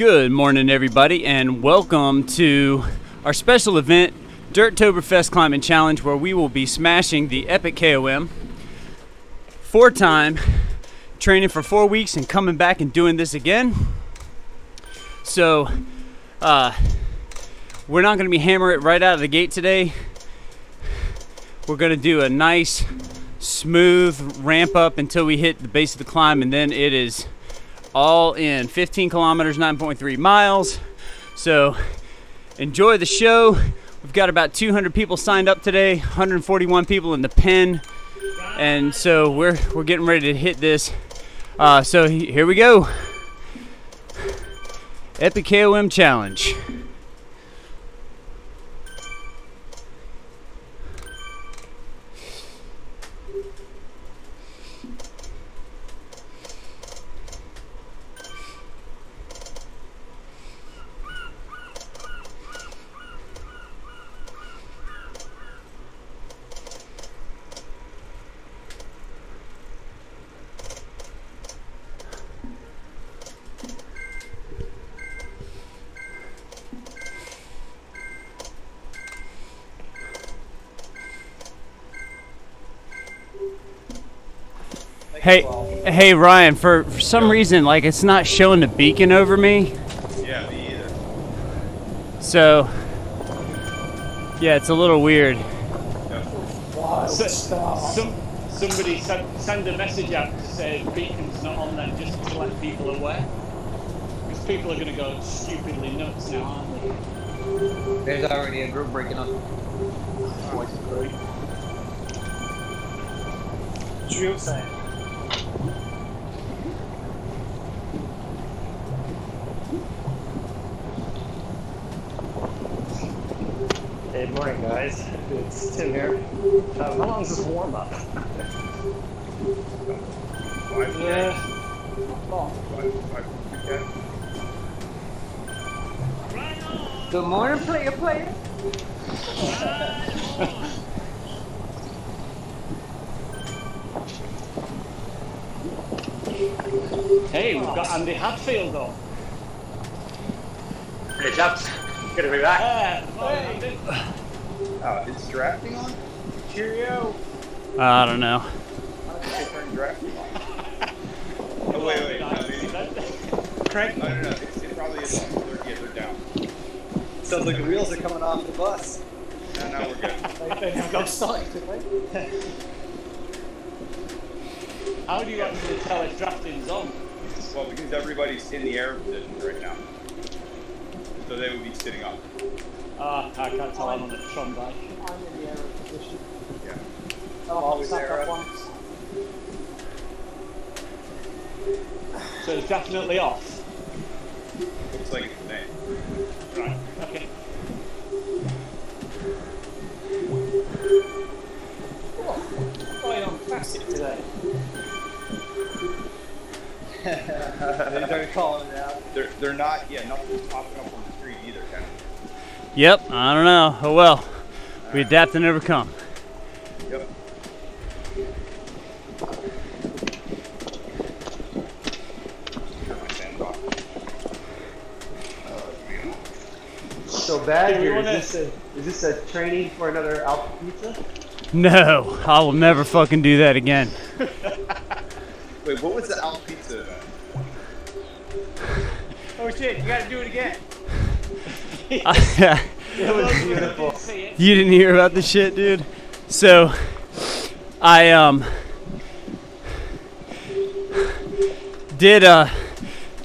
Good morning, everybody, and welcome to our special event, DIRToberfest Climbing Challenge, where we will be smashing the Epic KOM four time, training for four weeks, and coming back and doing this again. So, uh, we're not going to be hammering it right out of the gate today. We're going to do a nice, smooth ramp up until we hit the base of the climb, and then it is all in 15 kilometers, 9.3 miles. So enjoy the show. We've got about 200 people signed up today, 141 people in the pen, and so we're we're getting ready to hit this. Uh, so here we go. Epic KOM challenge. Hey, hey Ryan. For, for some reason, like it's not showing the beacon over me. Yeah, me either. So, yeah, it's a little weird. So, some, somebody sent, send a message out to say beacon's not on there just to let people aware. Because people are going to go stupidly nuts now, aren't they? There's already a group breaking up. Voice great. Drill saying. Morning guys. It's Tim here. Uh, how long is this warm up? Five Yeah. Five, five, okay. Good morning, player, player. Hey, we've got Andy Hadfield on. Hey chaps, good to be back. Yeah, morning, Andy. Uh, is drafting on? Cheerio. Uh, I don't know. How did they turn drafting on? oh, wait, wait. No, maybe, Crank. no, no, no. It's, it probably is on. They're, yeah, they're down. Sounds like the wheels are coming off the bus. No, no, we're good. They have got started today. How do you actually tell if drafting's on? Well, because everybody's in the air position right now. So they would be sitting up. I can't tell I'm on a Tron bike. I'm in the aero position. Yeah. Oh, always once. So it's definitely off. Looks like it's the. Right, okay. Quite on classic today. they started calling it out. They're, they're not, yeah, nothing's popping up on the screen either, Ken. Yep, I don't know. Oh well. We adapt and overcome. Yep. Turn my fans off. So bad here. Is this a is this a training for another Alpha Pizza? No, I will never fucking do that again. Wait, what was the Al Pizza? Oh shit! You gotta do it again. you It was beautiful. You didn't hear about the shit, dude. So, I um did a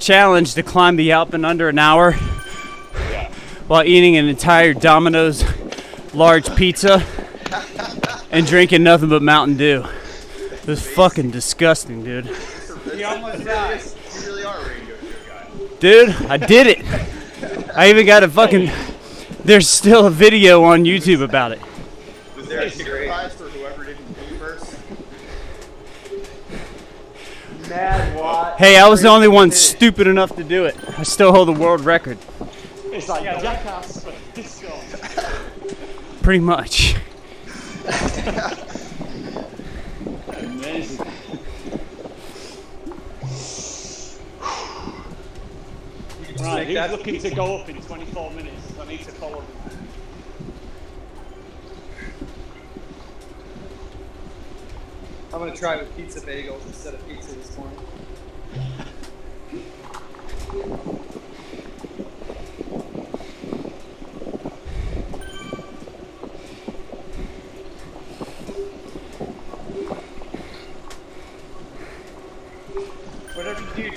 challenge to climb the Alp in under an hour Yeah. while eating an entire Domino's large pizza and drinking nothing but Mountain Dew. It was fucking disgusting, dude. You almost died. You really are a radio show guy. Dude, I did it. I even got a fucking. There's still a video on YouTube about it. Was there a It's ticket great. prize for whoever didn't do first? Mad Watt. Hey, I was the only one stupid enough to do it. I still hold the world record, It's like Jackass, but disco. pretty much. Right. He's that's looking to go up in 24 minutes. I need to follow him. I'm gonna try with pizza bagels instead of pizza this morning.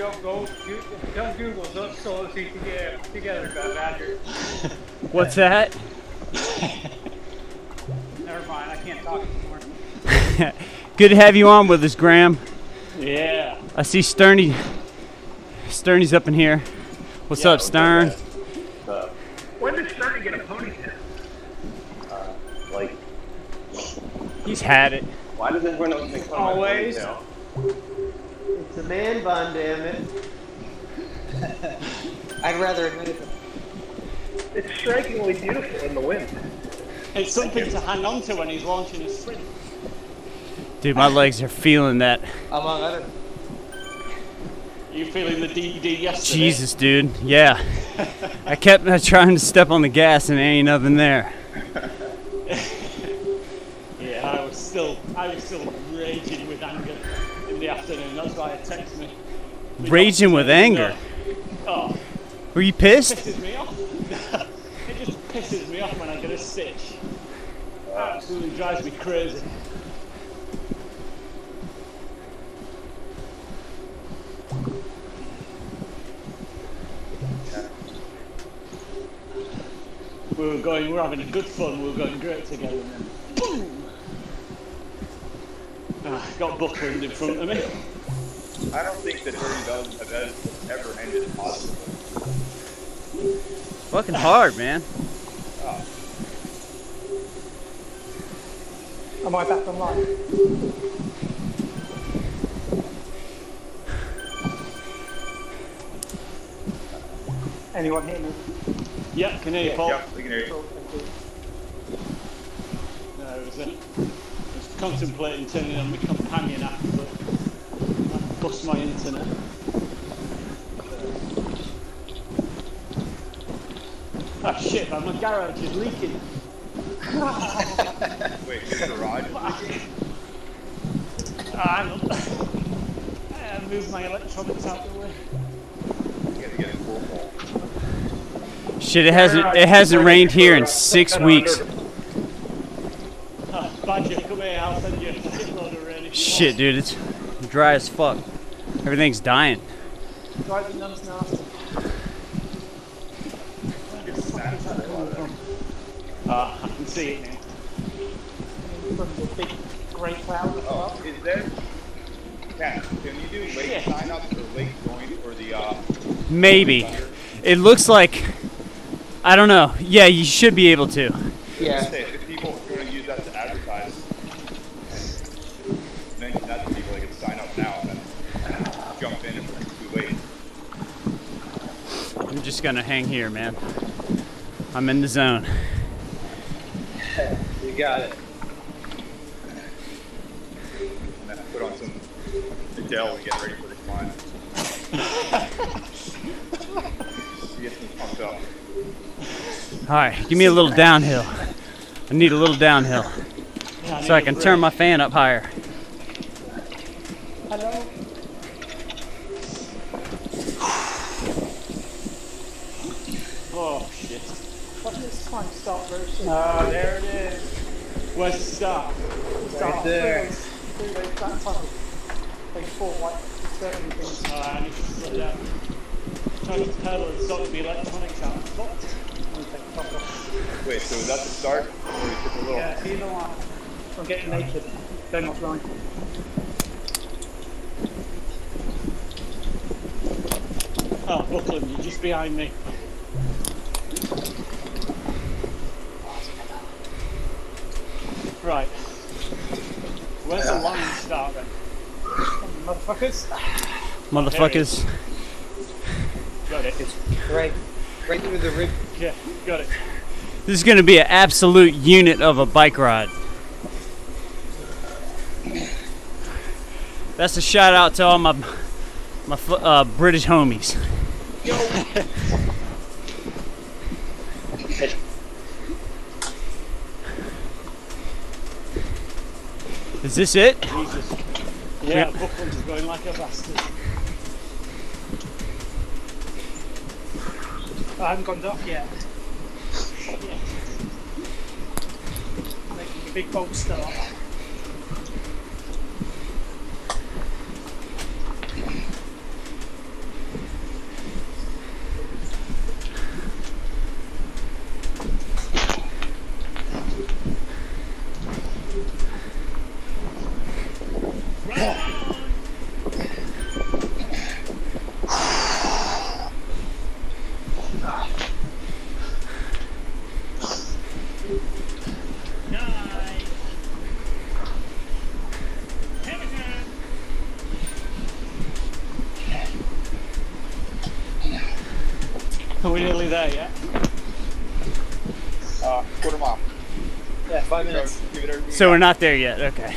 Whatever you do, don't go. do- Don't Google. Don't so so you can get together, Badger. What's that? Never mind. I can't talk anymore. Good to have you on with us, Graham. Yeah. I see Sterny. Sterny's up in here. What's up, Stern? When did Stern get a ponytail? Uh, like, He's had it. why does everyone always make fun Always. ponytail? It's a man bun, damn it. I'd rather admit it. It's strikingly beautiful in the wind. It's something to hang on to when he's launching his sprint. Dude, my legs are feeling that. Among other. You feeling the DD yesterday? Jesus, dude. Yeah. I kept uh, trying to step on the gas and there ain't nothing there. Yeah, I was still, I was still raging with anger in the afternoon. That's why it texted me. We Raging with anger. Oh, Were you pissed? pisses me off. it just pisses me off when I get a stitch. Absolutely drives me crazy. We were going, we were having a good fun, we were going great together, and then boom! Ah, got Buckland in front of me. I don't think the Dirty Dozen event ever ended positively. Fucking hard, man. Oh. Am I back online? Anyone hear me? Yeah, can hear you, Paul. Yep, we can hear you. No, it was, I was contemplating turning on my companion app, but I bust my internet. Ah shit, man, my garage is leaking. Wait, your garage is leaking? Ah, hang on. I moved my electronics out of the way. You gotta get a full ball. Shit, it hasn't it hasn't rained here in six weeks. Ah, Badger, come here, I'll send you a shitload of rain. if you Shit, dude, it's dry as fuck. Everything's dying. See Maybe. It looks like I don't know. Yeah, you should be able to. Yeah. say, if people are gonna use that to advertise, mention that to people, they can sign up now and then jump in if it's too late. I'm just gonna hang here, man. I'm in the zone. You got it. And then put on some Adele and get ready for the climb. Get me pumped up. All right, give me a little downhill. I need a little downhill Yeah, so I can turn my fan up higher. Hello. Oh shit. Doesn't this time start very soon? Oh, there it is. Where's the start? Start there. Three days, three days back tunnel. They fought like certain things. Oh, I need to slow down. Trying to pedal and sort the electronics out. What? and take the top off. Wait, so is that the start? Or we took a little? Yeah, it's either one. I'm getting naked. Going offline. Oh, Buckland, you're just behind me. Right. Where's the line start then? Motherfuckers. Motherfuckers. Got it. It's Right. Right through the rib. Yeah, got it. This is gonna be an absolute unit of a bike ride. That's a shout out to all my my uh, British homies. this it? Jesus. Yeah, Buckland's going like a bastard. I haven't gone off yet. Making a big boat start. Are we nearly there yet? Uh, quarter mile. Yeah, five Go, give it everything. So we're not there yet. Okay.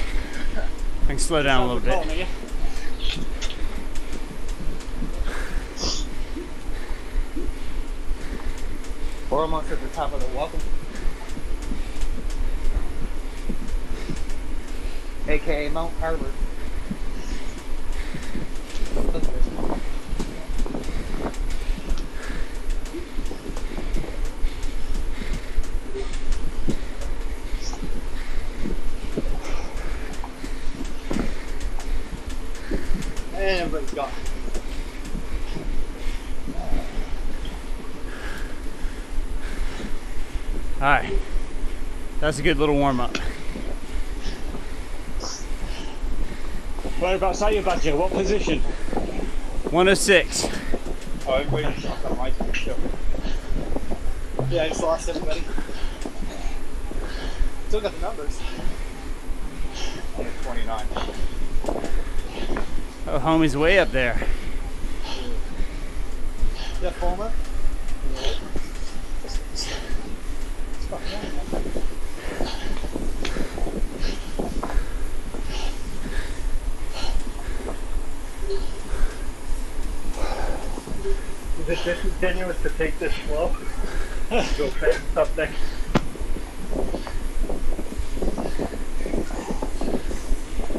I can slow down a little bit. corner, yeah? We're almost at the top of the welcome. AKA Mount Harbor. And everybody's gone. All right. That's a good little warm up. Whereabouts are you, Badger? What position? 106. Oh, everybody's off on my team, so. Yeah, I just lost everybody. Still got the numbers. 29. Oh, homie's way up there. Yeah, Fulmer. Disingenuous to take this slow? Go fast up there.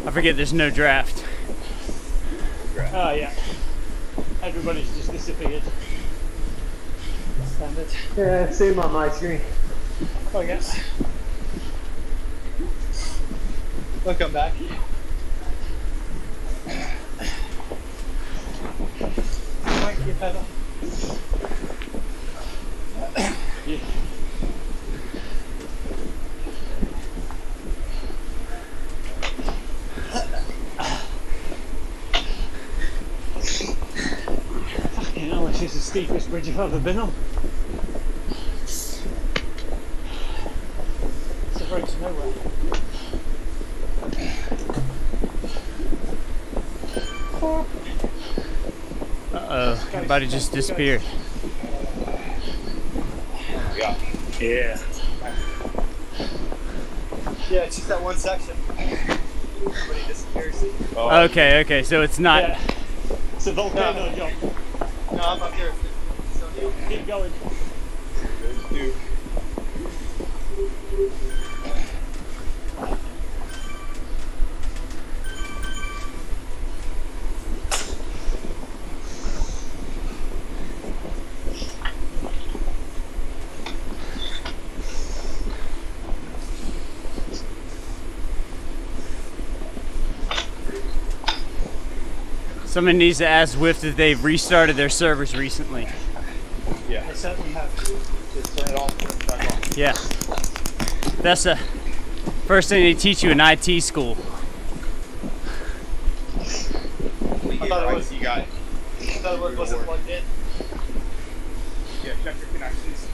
I forget there's no draft. Oh, yeah. Everybody's just disappeared. Standard. Yeah, same on my screen. Oh, yes. They'll come back. Might get better. Yeah. Fucking hell, this is the steepest bridge I've ever been on. It's a road to nowhere. Uh oh. Everybody just disappeared. Yeah. Yeah. Yeah, it's just that one section. Everybody disappears. Oh, Okay, okay. So it's not. Yeah. It's a volcano jump. No, I'm up. So. Keep going. Someone needs to ask Zwift if they've restarted their servers recently. Yeah. I certainly have. Just turn it off, turn it back. Yeah. That's the first thing they teach you in IT school. We I thought it was- IT guy. I thought it was, wasn't plugged in. Yeah, check your connections.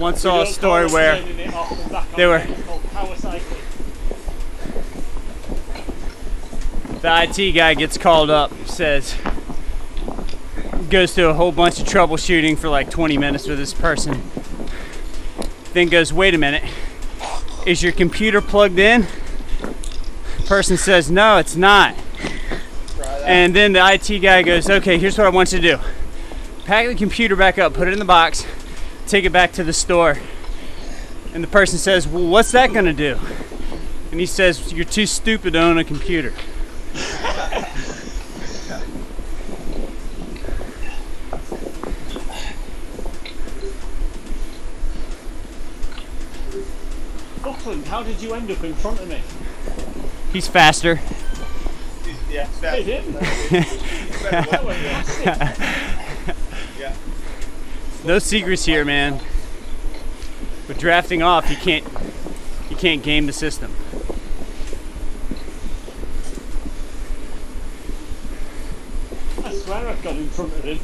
Once saw a story where turning it off and back on they were- again. It's called power cycling. The IT guy gets called up, says, goes through a whole bunch of troubleshooting for like 20 minutes with this person. Then goes, wait a minute, is your computer plugged in? Person says, no, it's not. And then the IT guy goes, okay, here's what I want you to do pack the computer back up, put it in the box, take it back to the store, And the person says, Well, what's that to do? And he says, You're too stupid to own a computer. Buckland, how did you end up in front of me? He's faster. Yeah, it's Hey, fast. didn't Better look. Yeah. No secrets here, man. With drafting off, you can't you can't game the system. I swear I've got in front of him.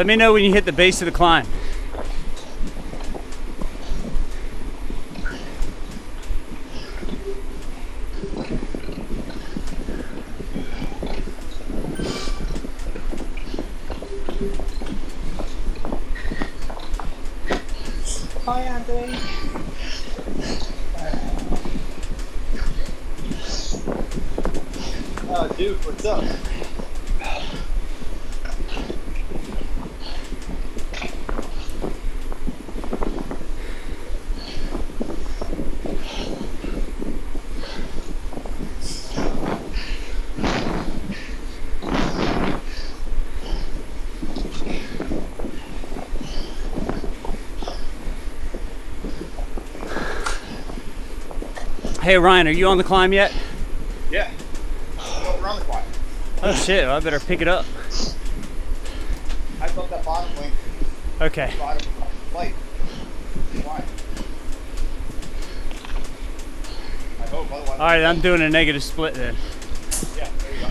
Let me know when you hit the base of the climb. Hey Ryan, are you on the climb yet? Yeah. Oh, we're on the clock. Oh shit, well, I better pick it up. I thought that bottom link, Okay. bottom light. Why? I hope, otherwise. All right, I'm doing a negative split then. Yeah, there you go.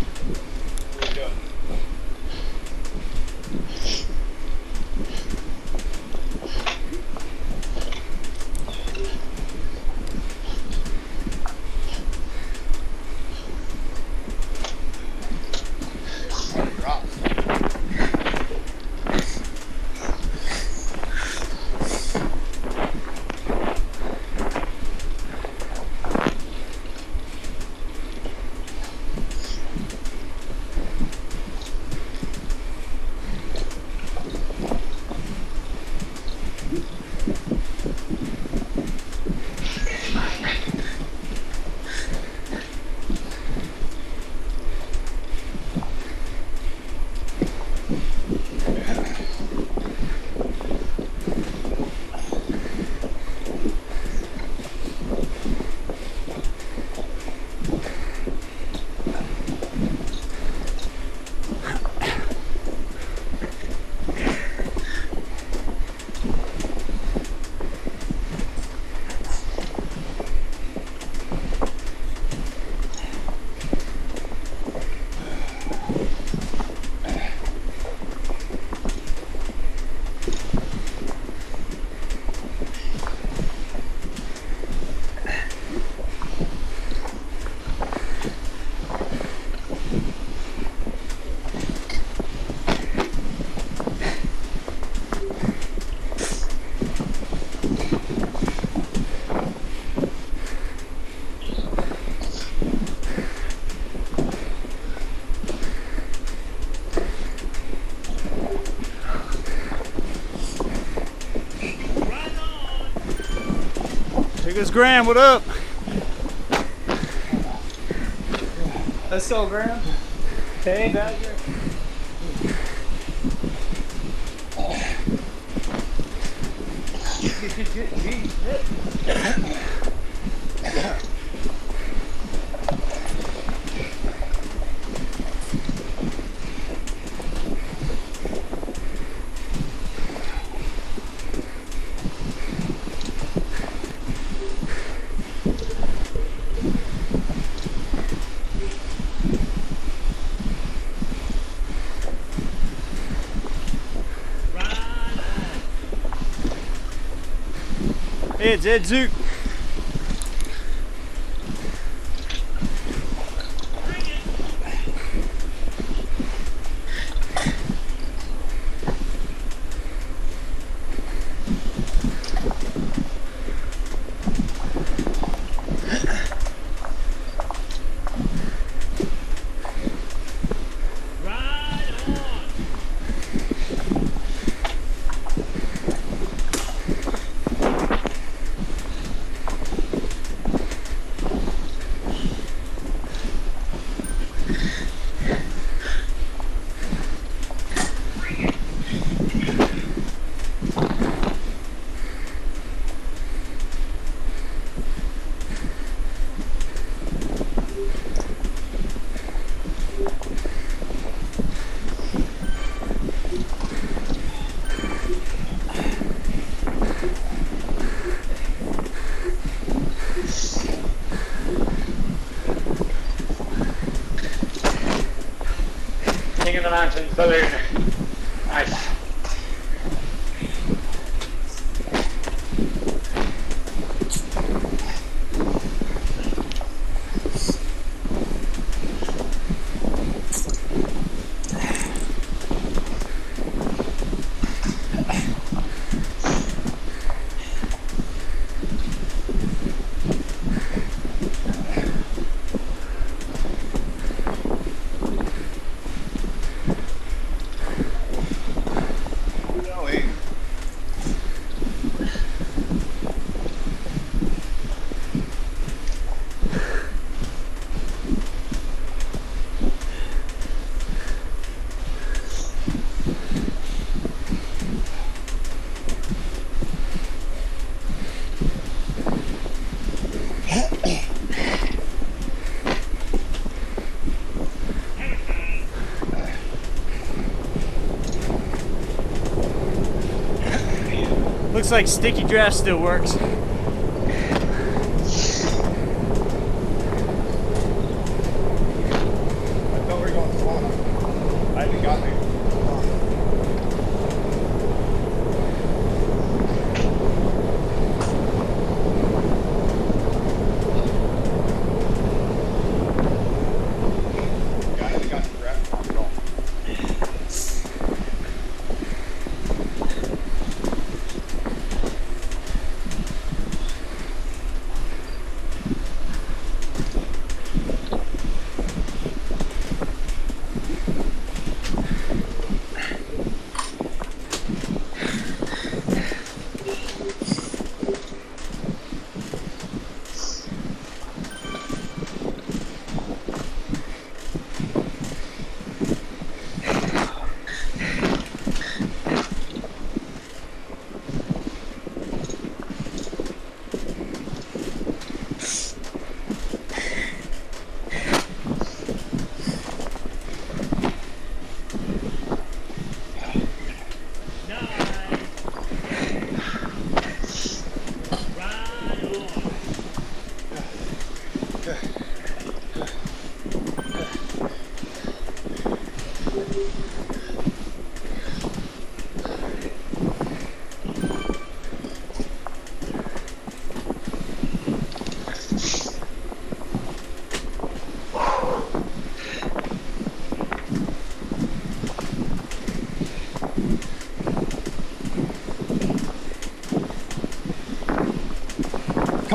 Goes Graham, what up? Let's go, Graham. Hey. Hey, It's a Duke. Of the Mountains balloon. Nice. Looks like sticky draft still works. I thought we were going slow. I haven't got there. Yeah, I haven't got the draft on at all.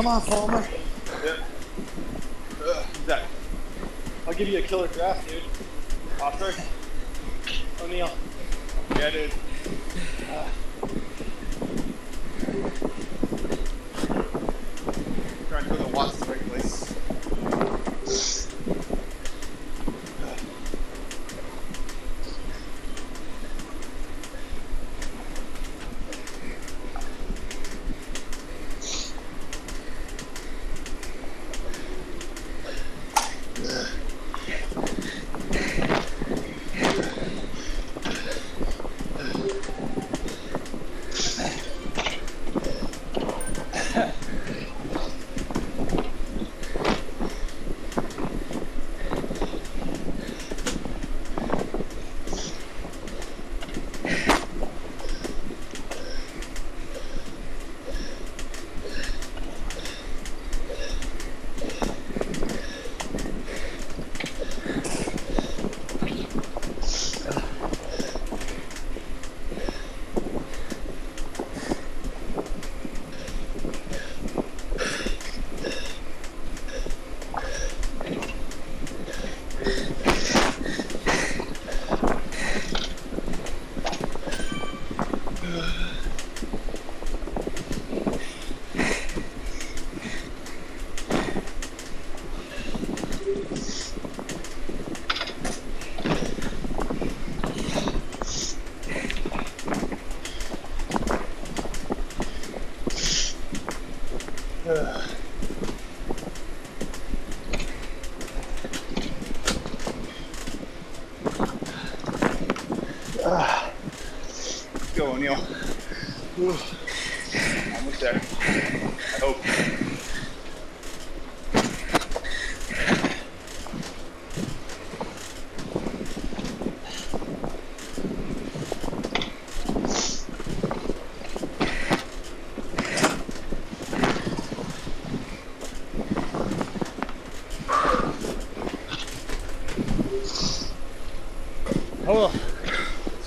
Come on, Palmer. Yep. Uh, Zach. I'll give you a killer draft, dude. Oscar? O'Neal. Yeah, dude.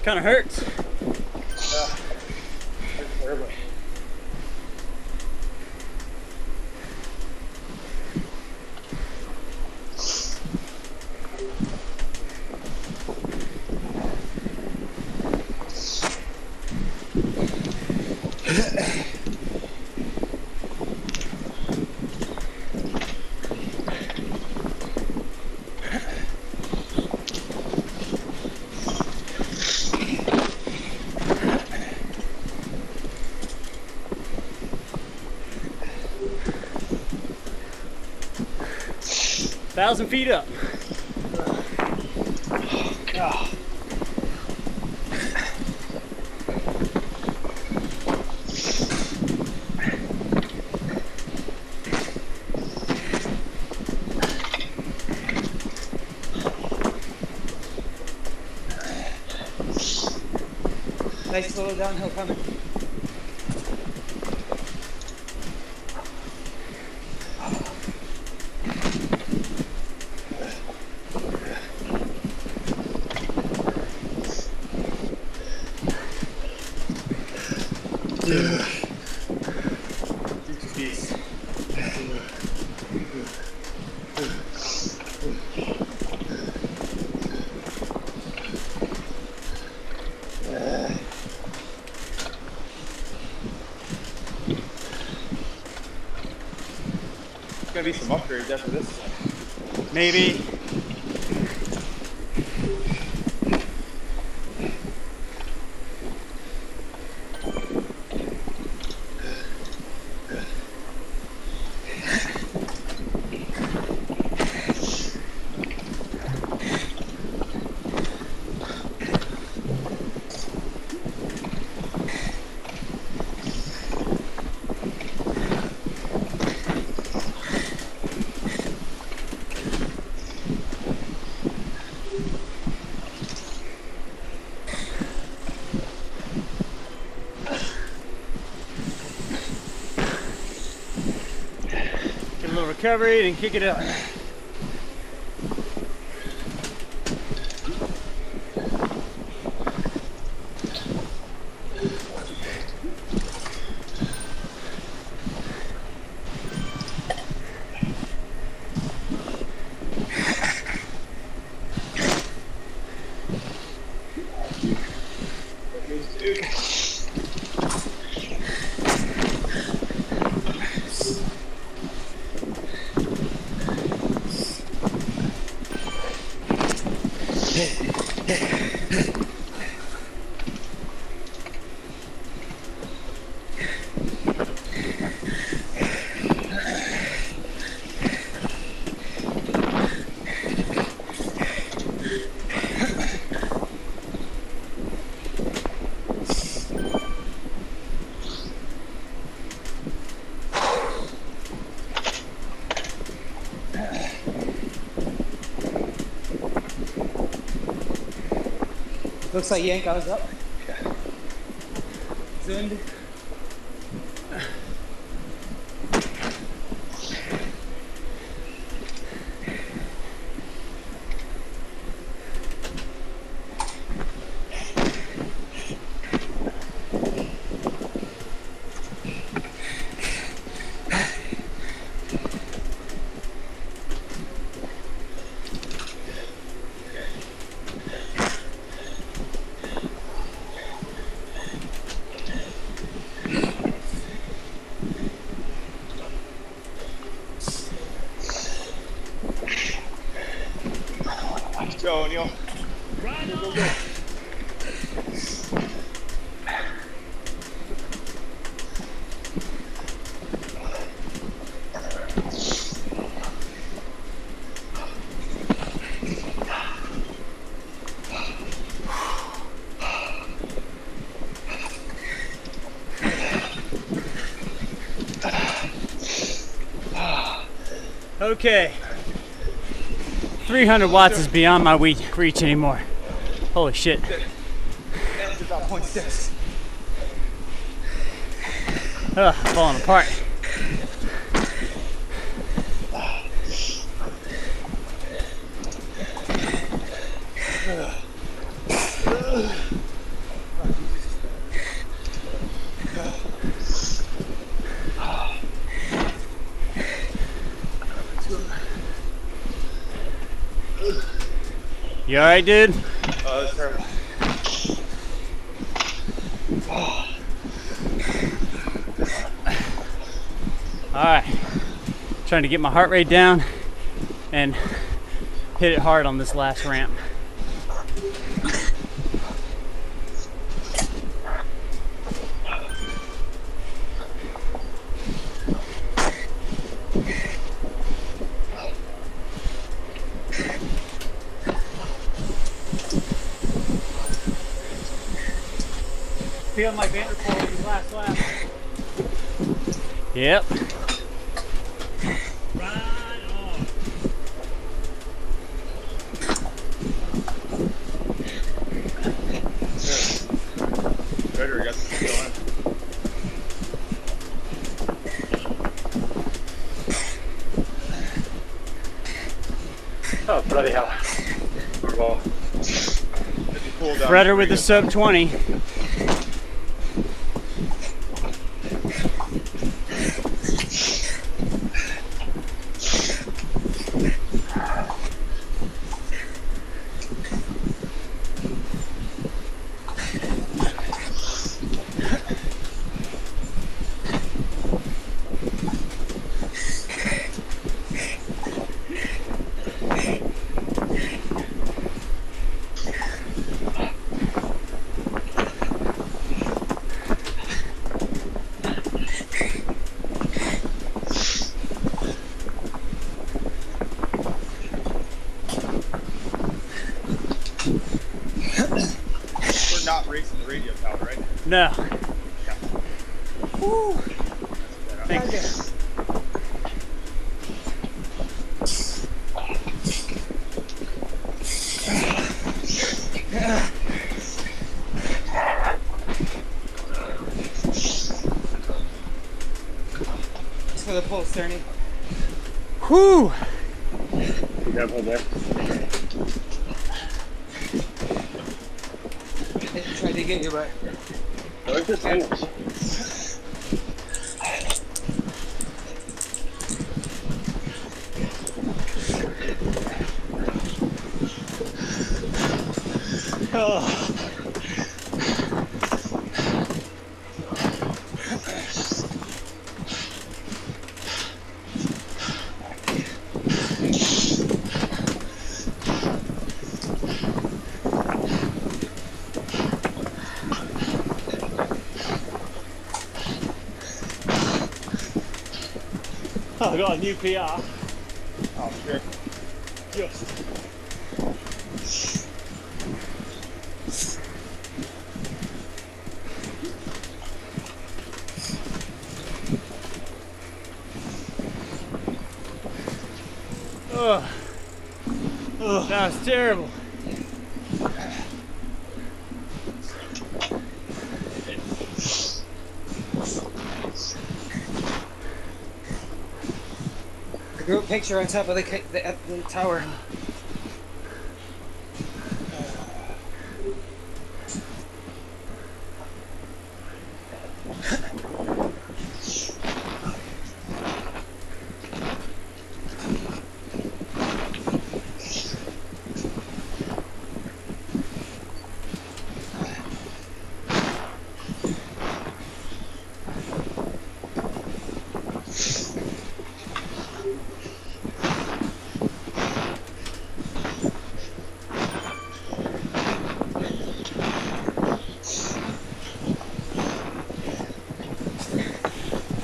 Kind of hurts. Terribly. Thousand feet up. Nice little downhill coming. Peace. There's gonna be some upgrades after this. Maybe. Little recovery and kick it up. Looks like Yanko's up. Okay. 300 watts is beyond my reach anymore. Holy shit. Ugh, falling apart. You alright, dude? Oh. Alright. Trying to get my heart rate down and hit it hard on this last ramp. Feeling like Van der Poel in his last lap. Yep. Right on. Frederick got the going. Oh, bloody hell. Well, it's cool down with the sub 20. We're not racing the radio tower, right? No. Thank you. It's for the pulse, Ernie. Whew. Careful there. Tried to get you, but Where's the sandwich? I got a new PR. Oh, sure. Just. Ugh. Ugh. That was terrible. Picture on top of the, the, uh, the tower.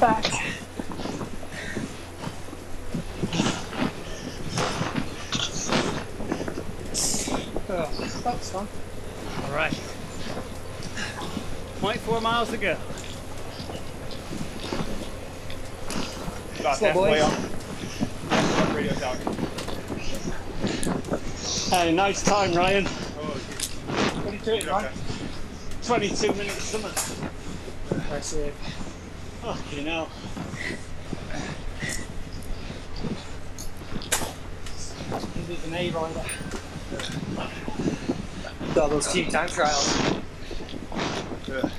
Back. Oh, that fun. All right. 0.4 miles to go. About Slow halfway boys. on. Radio tower? Hey, nice time, Ryan. Oh, What are you doing, Ryan? 22 minutes summer. That's it. Fucking hell. He's an A rider. Got those team time trials. yeah.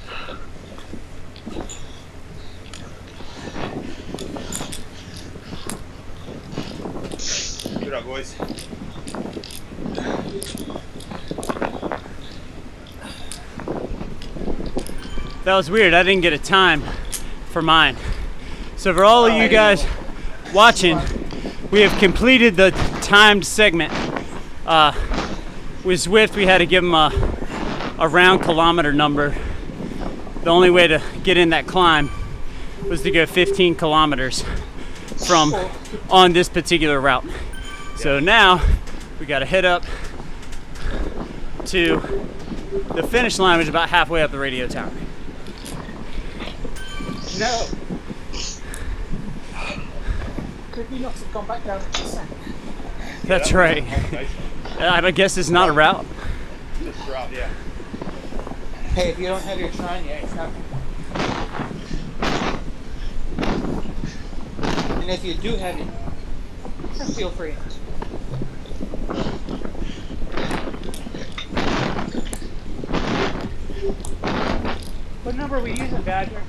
Good up, boys. That was weird. I didn't get a time for mine. So for all of you guys watching, we have completed the timed segment. Uh, with Zwift, we had to give him a, a round kilometer number. The only way to get in that climb was to go 15 kilometers from on this particular route. So now we got to head up to the finish line, which is about halfway up the radio tower. No. Could we not have gone back down to the sand? That's right. Uh, I guess it's not a route. This route, yeah. Hey, if you don't have your shine yet, it's not. And if you do have it, feel free. What number are we using, Badger?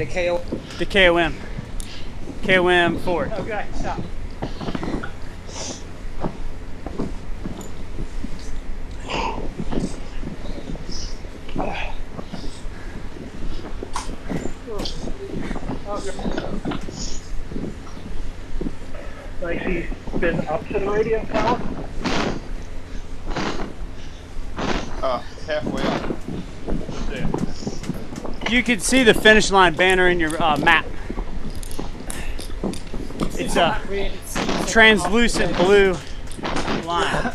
The KO. The KOM. KOM 4. Okay, stop. Like he's been up to the radio tower. Uh, halfway up. There. You can see the finish line banner in your uh, map. It's a translucent blue line.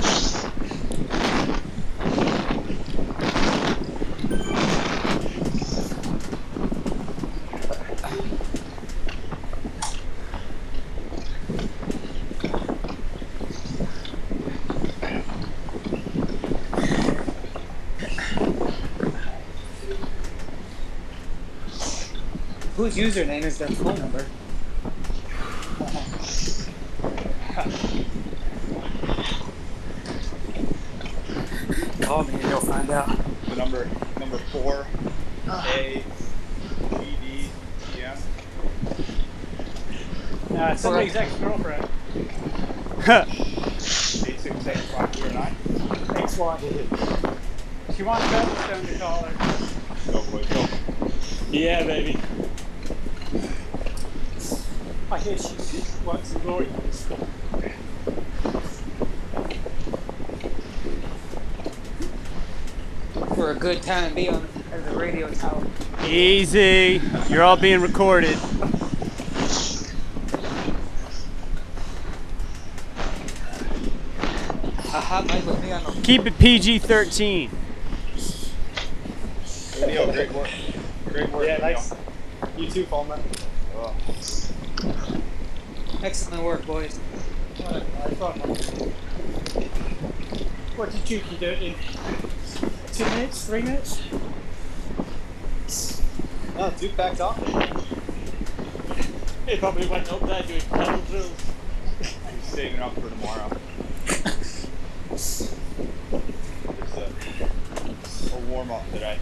Whose username is their phone number? Call me and you'll find out. The number number four, A, G, D, E, M. Uh, somebody's ex-girlfriend. Eight, six, seven, five, two, nine. Ex-wife. She wants Featherstone to call her. Go, boys, go. Yeah, baby. I hear she works in glory days. For a good time, be on the radio tower. Easy. You're all being recorded. Haha, Mike with me on the Keep it PG 13. Neil, great work. Great work. Yeah, Neil. nice. You too, Paulman. Oh. excellent work, boys. What did you do it in? Two minutes? Three minutes? No, Duke backed off. He probably went up there doing pedal drills. He's saving up for tomorrow. Just a, a warm up today.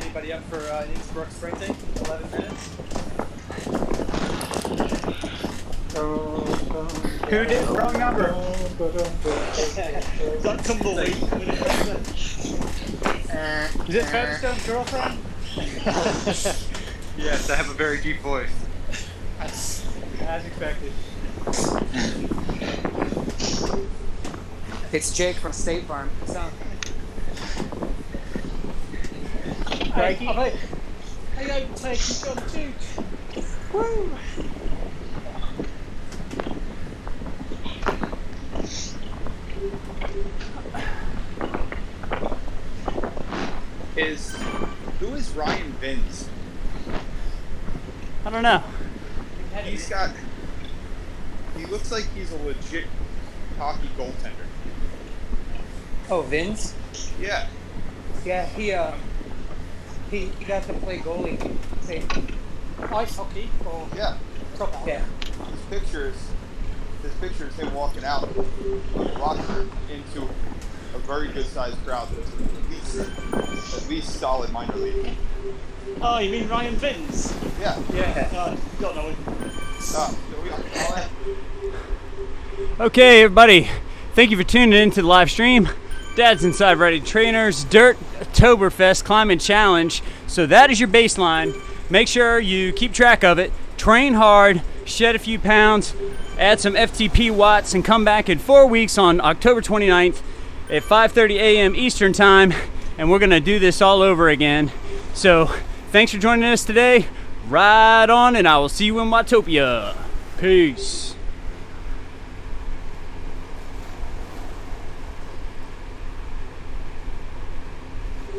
Anybody up for uh, Innsbruck sprinting? 11 minutes. Who did? Wrong number. Is that tumbleweed? Is it uh. Featherstone's girlfriend? Yes, I have a very deep voice. As expected. It's Jake from State Farm. Sound. Hey, I, I overtake John Duke. Woo! Is who is Ryan Vins? I don't know. He's got. He looks like he's a legit hockey goaltender. Oh, Vince? Yeah. Yeah, he uh, he, he got to play goalie. Say, ice hockey or Yeah. soccer. Yeah. His pictures. His picture is him walking out of the locker into a very good sized crowd that's at least at least solid minor league. Oh, you mean Ryan Vins? Yeah. Yeah. Uh, don't know him. Uh, so we- I'll add- Okay, everybody, thank you for tuning in to the live stream. Dad's Inside Riding Trainers Dirt Oktoberfest Climbing Challenge. So that is your baseline. Make sure you keep track of it. Train hard, shed a few pounds, add some FTP watts, and come back in four weeks on October 29th at 5:30 a.m. Eastern Time, and we're gonna do this all over again. So thanks for joining us today. Ride on, and I will see you in Watopia. Peace.